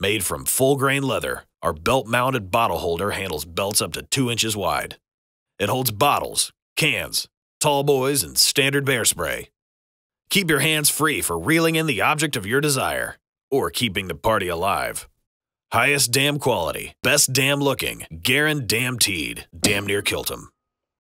Made from full grain leather, our belt mounted bottle holder handles belts up to 2 inches wide. It holds bottles, cans, tall boys, and standard bear spray. Keep your hands free for reeling in the object of your desire or keeping the party alive. Highest damn quality, best damn looking, garin damn teed, Damn Near Kilt 'Em.